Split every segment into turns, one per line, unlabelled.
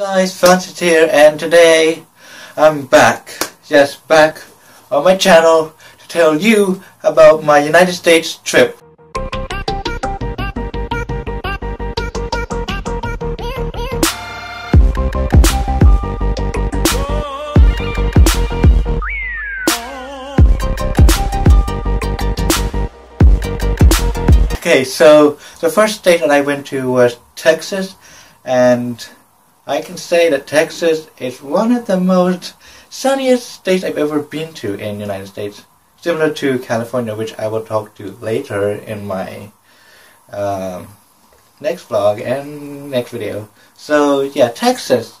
Guys, Francis here and today I'm back, yes back on my channel to tell you about my United States trip. Okay, so the first state that I went to was Texas and I can say that Texas is one of the most sunniest states I've ever been to in the United States. Similar to California, which I will talk to later in my um, next vlog and next video. So yeah, Texas.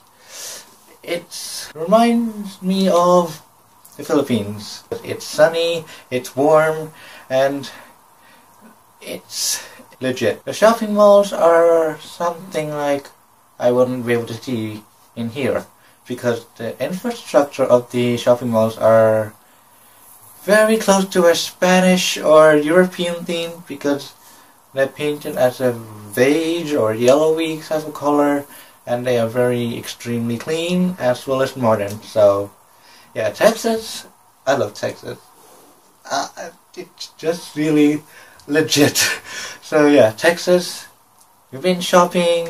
It reminds me of the Philippines. It's sunny, it's warm, and it's legit. The shopping malls are something like I wouldn't be able to see in here because the infrastructure of the shopping malls are very close to a Spanish or European theme because they're painted as a beige or yellowy type of color and they are very extremely clean as well as modern. So yeah, Texas, I love Texas. Uh, it's just really legit. So yeah, Texas, we've been shopping,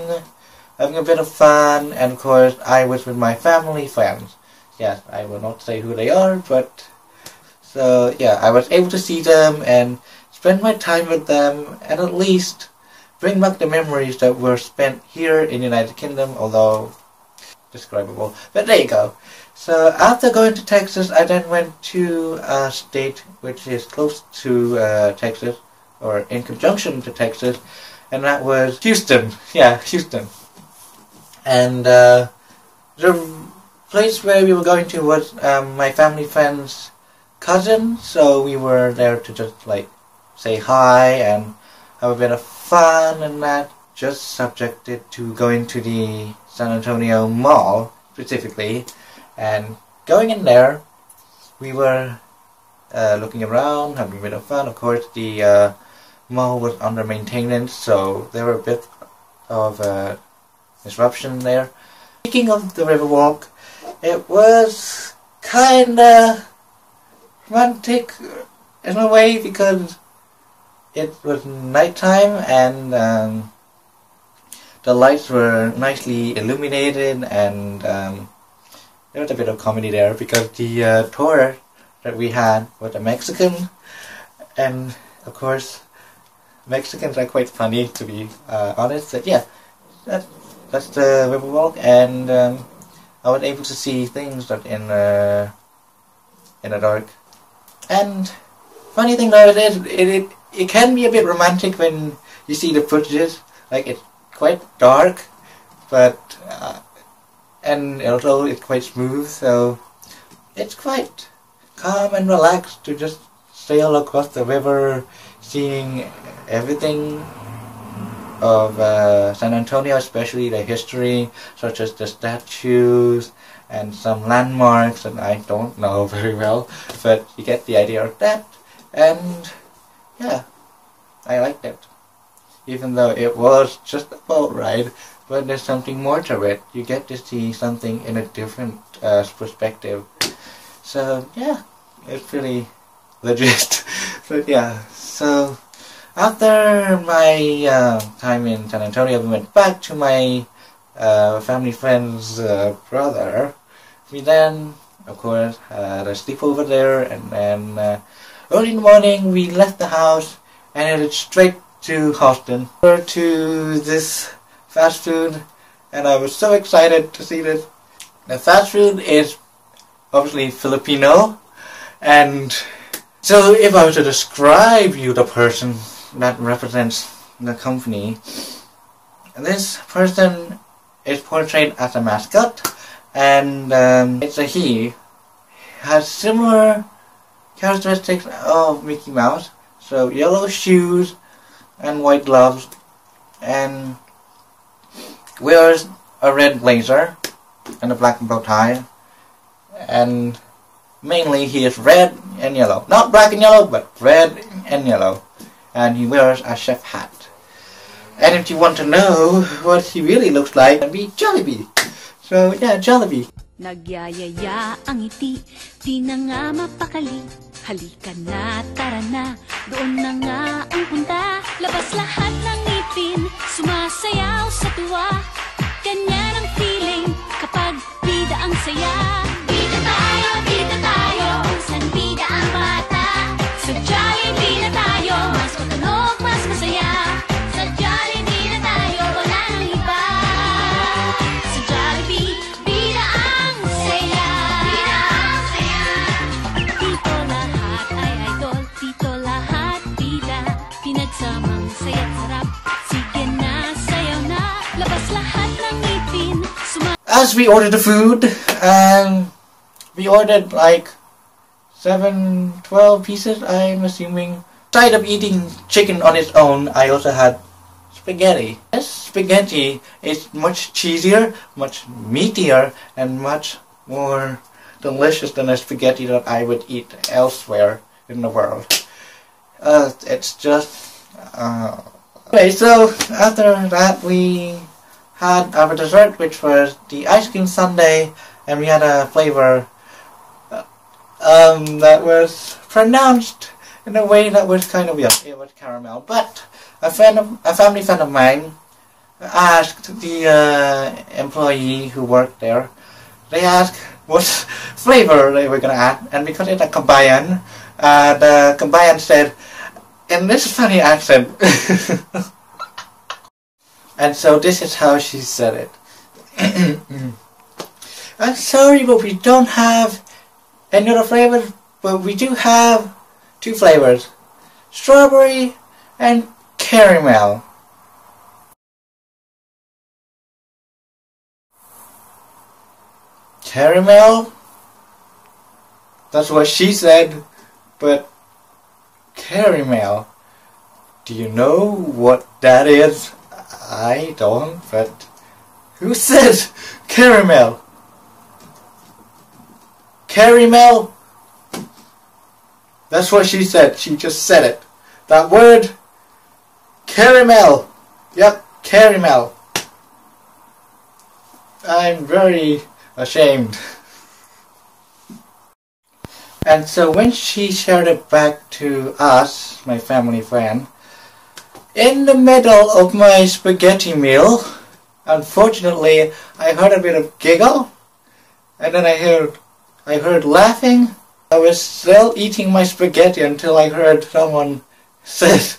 having a bit of fun, and of course I was with my family friends. Yes, I will not say who they are, but so yeah, I was able to see them and spend my time with them, and at least bring back the memories that were spent here in the United Kingdom, although describable. But there you go. So after going to Texas, I then went to a state which is close to uh, Texas, or in conjunction to Texas, and that was Houston. Yeah, Houston. And uh, the place where we were going to was um, my family friend's cousin, so we were there to just like say hi and have a bit of fun and that. Just subjected to going to the San Antonio Mall specifically, and going in there, we were uh, looking around, having a bit of fun. Of course, the uh, mall was under maintenance, so there were a bit of uh, disruption there. Speaking of the Riverwalk, it was kinda romantic in a way because it was nighttime and um, the lights were nicely illuminated and um, there was a bit of comedy there because the uh, tour that we had was a Mexican and of course Mexicans are quite funny to be uh, honest but yeah that that's the Riverwalk, and um, I was able to see things that in uh, in the dark. And funny thing though, it is it, it it can be a bit romantic when you see the footages. Like it's quite dark, but uh, and also it's quite smooth, so it's quite calm and relaxed to just sail across the river, seeing everything of uh, San Antonio, especially the history, such as the statues and some landmarks that I don't know very well, but you get the idea of that, and yeah, I liked it. Even though it was just a boat ride, but there's something more to it. You get to see something in a different uh, perspective. So yeah, it's really legit. but yeah, so after my uh, time in San Antonio, we went back to my uh, family friend's uh, brother. We then, of course, had a sleepover there, and then uh, early in the morning we left the house and headed straight to Austin. To this fast food, and I was so excited to see this. The fast food is obviously Filipino, and so if I were to describe you the person that represents the company. This person is portrayed as a mascot, and um, it's a he. Has similar characteristics of Mickey Mouse. So yellow shoes and white gloves, and wears a red blazer and a black bow tie, and mainly he is red and yellow. Not black and yellow, but red and yellow and he wears a chef hat. And if you want to know what he really looks like, be Jollibee. So yeah, Jollibee.
Nagyayaya ang ngiti, di na nga mapakali Halika na, tara na, doon na nga ang punta Labas lahat ng ngipin, sumasayaw sa tuwa Ganyan ang feeling kapag bida ang saya
As we ordered the food, um, we ordered like seven, twelve pieces. I'm assuming. Aside of eating chicken on its own, I also had spaghetti. This spaghetti is much cheesier, much meatier, and much more delicious than a spaghetti that I would eat elsewhere in the world. Uh, it's just. Uh, okay, so after that we had our dessert, which was the ice cream sundae, and we had a flavor uh, um, that was pronounced in a way that was kind of weird. It was caramel, but a friend of a family friend of mine asked the uh, employee who worked there. They asked what flavor they were gonna add, and because it's a Kabayan, uh, the Kabayan said, in this funny accent. And so this is how she said it. I'm sorry, but we don't have another flavor, but we do have two flavors. Strawberry and caramel. Caramel? That's what she said, but caramel. Do you know what that is? I don't, but who said caramel? Caramel? That's what she said. She just said it. That word, caramel. Yep, caramel. I'm very ashamed. And so when she shared it back to us, my family friend, in the middle of my spaghetti meal, unfortunately, I heard a bit of giggle, and then I heard, I heard laughing. I was still eating my spaghetti until I heard someone said,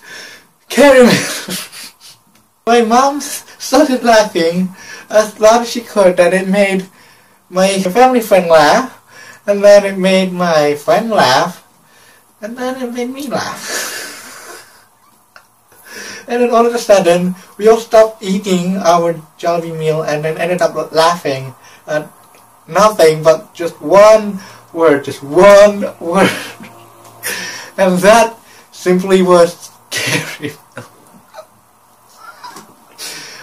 "Caramel." my mom started laughing as loud as she could, and it made my family friend laugh, and then it made my friend laugh, and then it made me laugh. And then all of a sudden, we all stopped eating our Jollibee meal and then ended up laughing at nothing but just one word, just one word. and that simply was scary.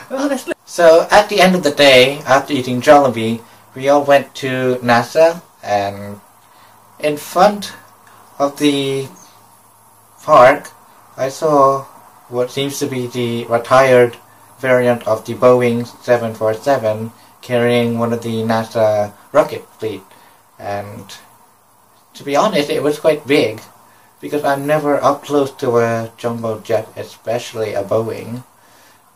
Honestly. So at the end of the day, after eating Jollibee, we all went to NASA and in front of the park, I saw what seems to be the retired variant of the Boeing 747 carrying one of the NASA rocket fleet. And to be honest, it was quite big because I'm never up close to a jumbo jet, especially a Boeing.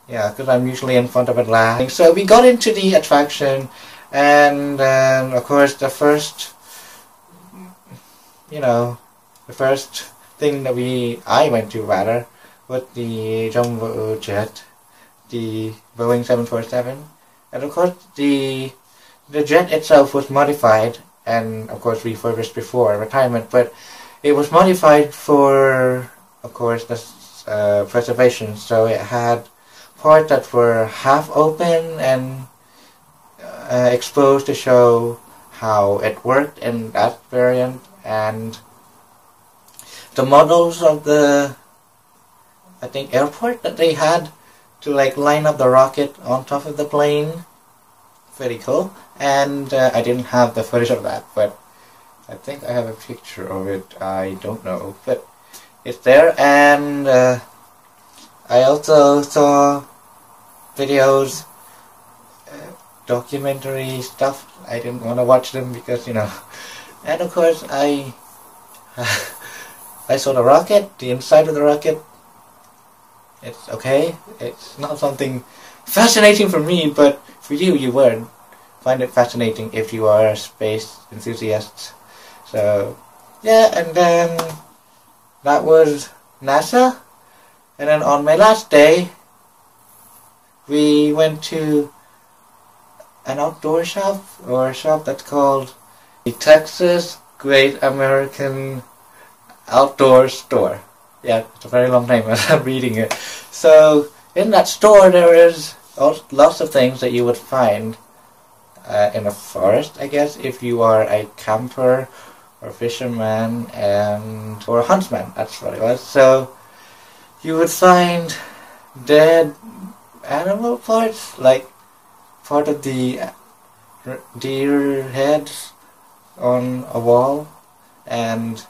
Yeah, because I'm usually in front of it laughing. So we got into the attraction, and um, of course the first, you know, the first thing that we I went to rather was the jumbo jet, the Boeing 747, and of course the the jet itself was modified and of course refurbished before retirement, but it was modified for, of course, the uh, preservation. So it had parts that were half open and uh, exposed to show how it worked in that variant, and the models of the, I think, airport that they had to like line up the rocket on top of the plane. Very cool. And uh, I didn't have the footage of that, but I think I have a picture of it. I don't know, but it's there. And uh, I also saw videos uh, documentary stuff. I didn't want to watch them because you know, and of course I I saw the rocket, the inside of the rocket. It's okay. It's not something fascinating for me, but for you, you would find it fascinating if you are a space enthusiast. So yeah, and then that was NASA. And then on my last day, we went to an outdoor shop or a shop that's called the Texas Great American Outdoor Store. Yeah, it's a very long name as I'm reading it. So in that store there is lots of things that you would find uh, in a forest, I guess, if you are a camper or fisherman and or a huntsman. That's what it was. So you would find dead animal parts, like part of the deer heads on a wall, and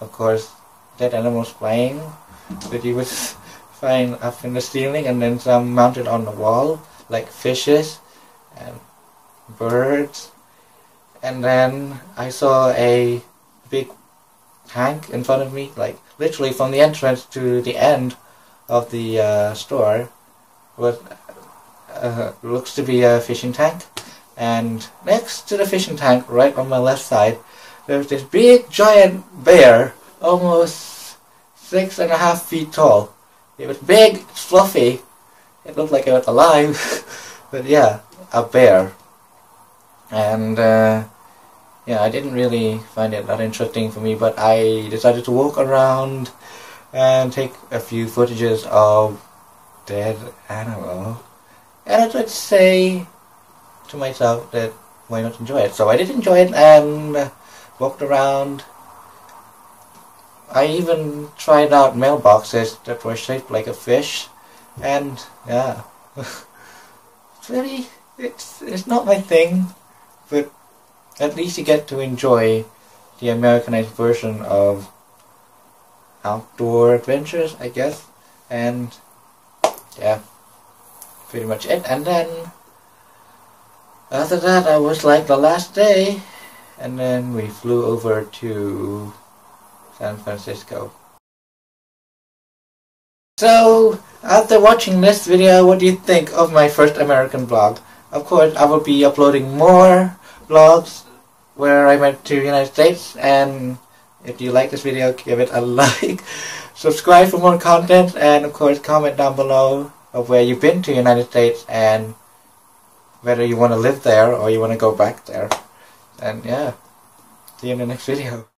of course dead animals flying that you would find up in the ceiling, and then some mounted on the wall, like fishes and birds. And then I saw a big tank in front of me, like literally from the entrance to the end of the uh, store what uh, looks to be a fishing tank and next to the fishing tank right on my left side there's this big giant bear almost six and a half feet tall it was big fluffy it looked like it was alive but yeah a bear and uh, yeah, I didn't really find it that interesting for me, but I decided to walk around and take a few footages of dead animal. And I would say to myself that why not enjoy it? So I did enjoy it and walked around. I even tried out mailboxes that were shaped like a fish, and yeah, it's really it's it's not my thing, but at least you get to enjoy the Americanized version of outdoor adventures, I guess. And yeah, pretty much it. And then after that, I was like the last day, and then we flew over to San Francisco. So, after watching this video, what do you think of my first American vlog? Of course, I will be uploading more vlogs where I went to the United States and if you like this video give it a like subscribe for more content and of course comment down below of where you've been to the United States and whether you want to live there or you want to go back there and yeah see you in the next video